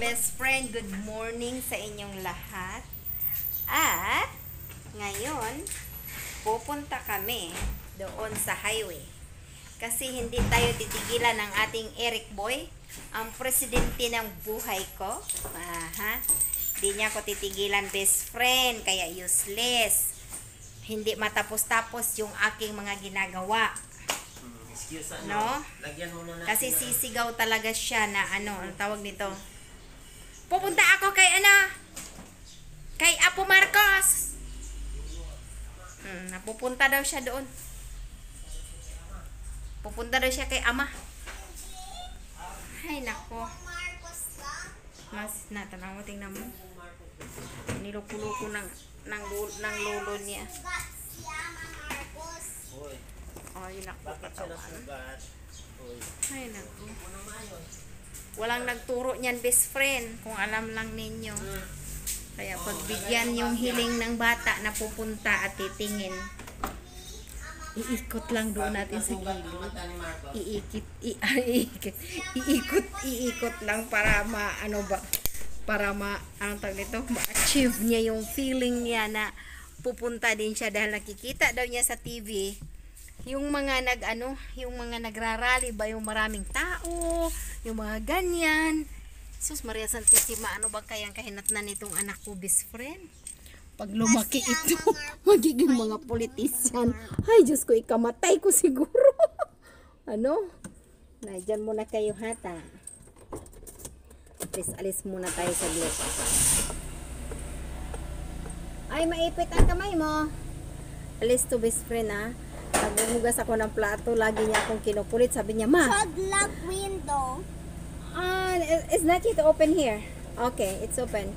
best friend, good morning sa inyong lahat. At ngayon, pupunta kami doon sa highway. Kasi hindi tayo titigilan ng ating Eric Boy, ang presidente ng buhay ko. Aha. Hindi niya ako titigilan best friend, kaya useless. Hindi matapos-tapos yung aking mga ginagawa. Excuse ano. No? Lagyan mo na natin. Kasi ng- sisigaw talaga siya na ano, ang tawag nito. Pupunta ako kay ano? Kay Apo Marcos. Hmm, napupunta daw siya doon. Pupunta daw siya kay Ama. Ay, nako. Mas natanaw mo, tingnan mo. Nilukulo ng, ng, lu- ng lolo niya. Uy, Ay, nako. bakit siya nasugat? Uy, Ay, naku. Walang nagturo niyan, best friend, kung alam lang ninyo. Kaya pagbigyan yung hiling ng bata na pupunta at titingin, iikot lang doon natin sa gilid. Iikit, i, iikit, iikot, iikot lang para ma, ano ba, para ma, ang tag nito, ma-achieve niya yung feeling niya na pupunta din siya dahil nakikita daw niya sa TV yung mga nag ano, yung mga nagrarally ba yung maraming tao, yung mga ganyan. Sus Maria Santissima, ano ba kayang kahinatnan nitong anak ko, best friend? Pag lumaki ito, magiging mga politician. Ay, Diyos ko, ikamatay ko siguro. ano? Nandyan muna kayo hata. Please, alis muna tayo sa gate. Ay, maipit ang kamay mo. Alis to best friend ha. Naghuhugas ako ng plato, lagi niya akong kinukulit. Sabi niya, Ma, Pag lock window. ah, it's not yet open here. Okay, it's open.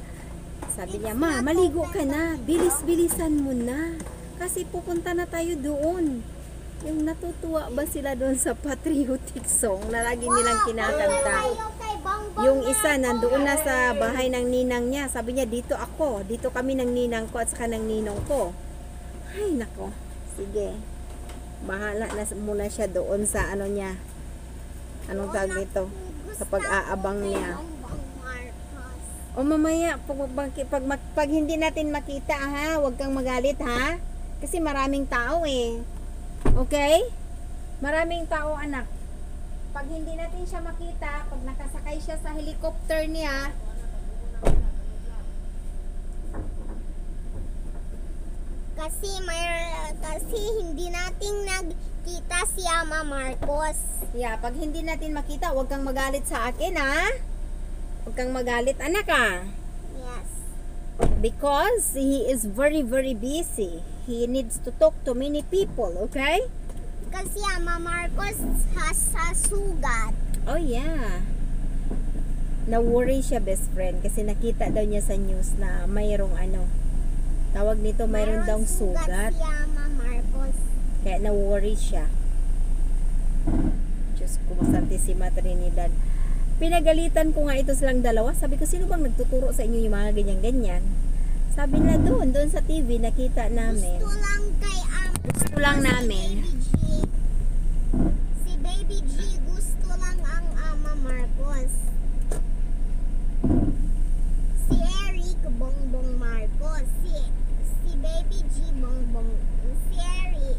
Sabi niya, Ma, maligo ka na. Bilis-bilisan mo na. Kasi pupunta na tayo doon. Yung natutuwa ba sila doon sa patriotic song na lagi nilang kinakanta? Yung isa nandoon na sa bahay ng ninang niya. Sabi niya, dito ako. Dito kami ng ninang ko at saka ng ninong ko. Ay, nako. Sige. Bahala na muna siya doon sa ano niya. Anong tawag nito? Sa pag-aabang niya. O mamaya, pag, pag, pag, pag, pag hindi natin makita ha, huwag kang magalit ha. Kasi maraming tao eh. Okay? Maraming tao anak. Pag hindi natin siya makita, pag nakasakay siya sa helicopter niya, Kasi may kasi hindi nating nagkita si Ama Marcos. yeah, pag hindi natin makita, huwag kang magalit sa akin ha. Huwag kang magalit anak ha. Yes. Because he is very very busy. He needs to talk to many people, okay? Kasi Ama Marcos has sa sugat. Oh yeah. Na-worry siya best friend kasi nakita daw niya sa news na mayroong ano. Tawag nito mayroon daw sugat. Kaya na-worry siya. Diyos ko, Santissima Trinidad. Pinagalitan ko nga ito silang dalawa. Sabi ko, sino bang nagtuturo sa inyo yung mga ganyan-ganyan? Sabi nila doon, doon sa TV, nakita namin. Gusto lang kay Ama Gusto lang namin. Baby G. Si Baby G gusto lang ang Ama Marcos. Si Eric Bongbong Marcos. Si si Baby G Bongbong si Eric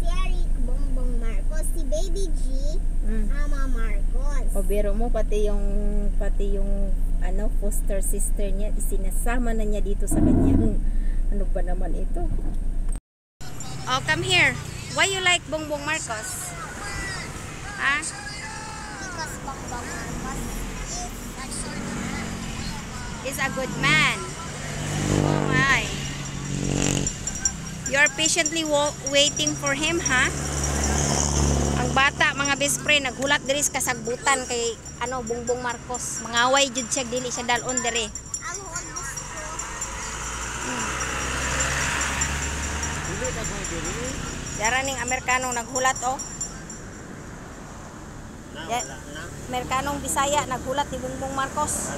si Eric Bongbong Marcos. G Mm. Ama Marcos. O biro mo pati yung pati yung ano foster sister niya isinasama na niya dito sa kanyang ano ba naman ito? Oh, come here. Why you like Bongbong Marcos? Ha? Because Bongbong Marcos is Is a good man. Oh my. You're patiently wa- waiting for him, ha? Ang bata, mga best friend, nagulat diri sa kasagbutan kay ano Bongbong Marcos. Mangaway jud siya dili siya dalon diri. Dara ning Amerikanong naghulat oh. Na. Amerikanong Bisaya naghulat ni Bongbong Marcos.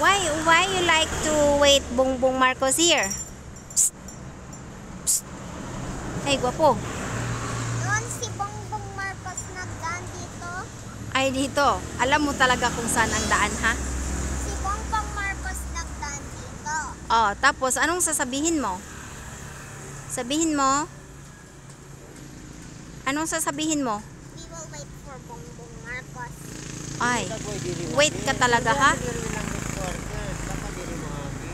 Why why you like to wait Bongbong Marcos here? Hey, gwapo. Doon si Bongbong Marcos nag tayo dito. Alam mo talaga kung saan ang daan, ha? Si Bongbong Marcos nagdaan dito. Oh, tapos anong sasabihin mo? Sabihin mo? Anong sasabihin mo? We will wait for Bongbong Marcos. Ay, wait ka talaga, ha? Diri lang reporter. Baka diri mo agi.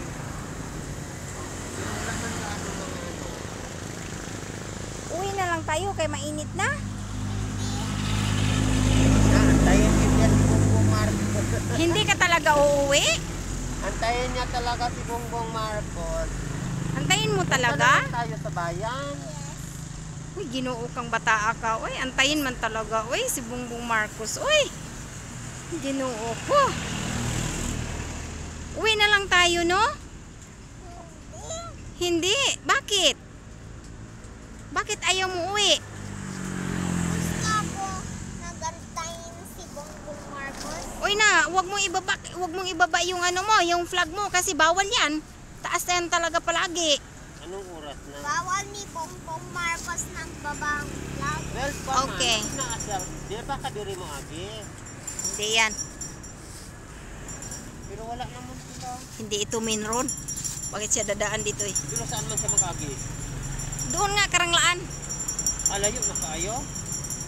Wala man ka ano mga ano. Uwi na lang tayo kay mainit na. Antayin niya si Bongbong Marcos. Hindi ka talaga uuwi? Antayin niya talaga si Bongbong Marcos. Antayin mo talaga? tayo sa bayan. Uy, ginoo kang bata ka. Uy, antayin man talaga. Uy, si Bongbong Marcos. Uy, ginoo ko. Uwi na lang tayo, no? Hindi. Bakit? Bakit ayaw mo uwi? Gusto ako nagantayin si Bongbong Marcos. Uy na, wag mong ibaba, wag mong ibaba yung ano mo, yung flag mo kasi bawal 'yan. Taas na yan talaga palagi. Anong oras na? Bawal ni Bongbong Marcos ng babang flag. Well, pa Okay. man. Na asar. Di ba ka diri mo agi? Hindi yan. Pero wala naman sila. Hindi ito main road. Bakit siya dadaan dito eh? Pero saan man siya mag-agi? Doon nga karanglaan. Alayo na kayo?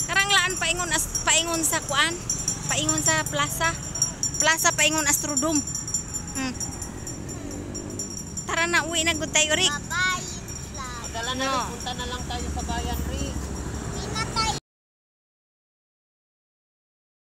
Karanglaan paingon as paingon sa kuan. Paingon sa plaza. Plaza paingon Astrodome. Hmm. Tara na, uwi na good tayo, Rick. Flag. Madala na No. punta na lang tayo sa bayan rin.